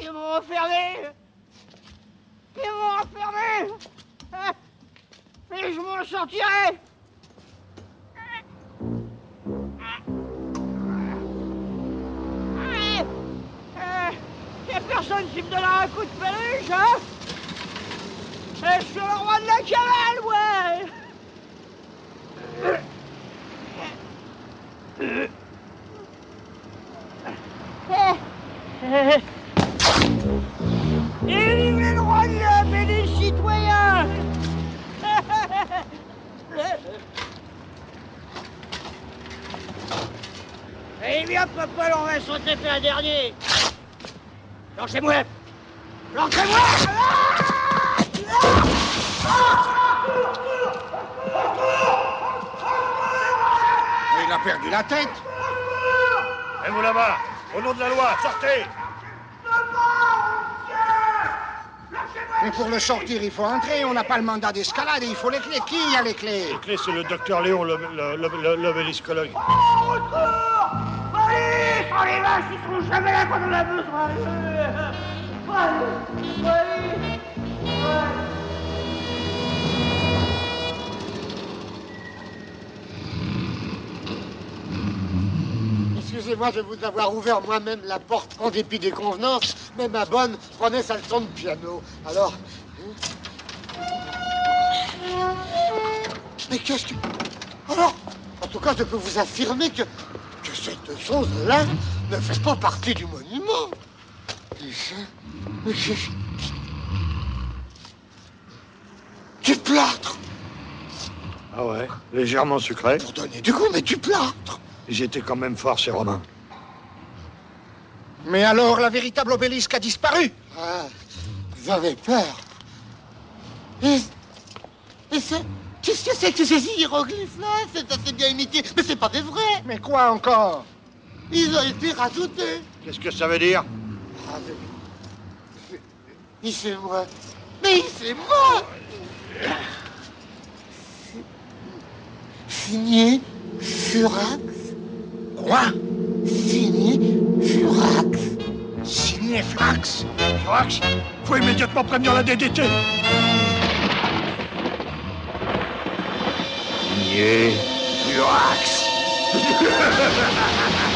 Ils m'ont enfermé. Ils m'ont enfermé. Et je m'en sortirai. Y'a personne qui me donnera un coup de peluche, hein. Je suis le roi de la cavale, ouais Et vive les droits de l'homme et des citoyens. Eh bien, papa, on va sauter faire un dernier. Lancez-moi. Lancez-moi. Il a perdu la tête. Et vous là-bas, au nom de la loi, sortez. Mais pour le sortir, il faut entrer. On n'a pas le mandat d'escalade. Et il faut les clés. Qui a les clés? Les clés, c'est le docteur Léon, le- le- Police On les vaches, ils seront jamais là quand on a besoin Excusez-moi de vous avoir ouvert moi-même la porte en dépit des convenances, mais ma bonne prenait sa leçon de piano. Alors. Mais qu'est-ce que. Alors, en tout cas, je peux vous affirmer que, que cette chose-là ne fait pas partie du monument. Et ça, mais qu'est-ce- Du plâtre Ah ouais Légèrement sucré. Pour donner du goût, mais du plâtre J'étais quand même fort chez Romain. Mais alors, la véritable obélisque a disparu Ah, vous avez peur. Et, et ça, qu'est-ce que c'est que ces hiéroglyphes-là? C'est assez bien imité, mais c'est pas des vrais. Mais quoi encore? Ils ont été rajoutés. Qu'est-ce que ça veut dire? Ah, mais- mais c'est moi. Mais c'est moi Signé Furax. Quoi Signé Furax. Signé Flax Flax Faut immédiatement prévenir la DDT Signé Furax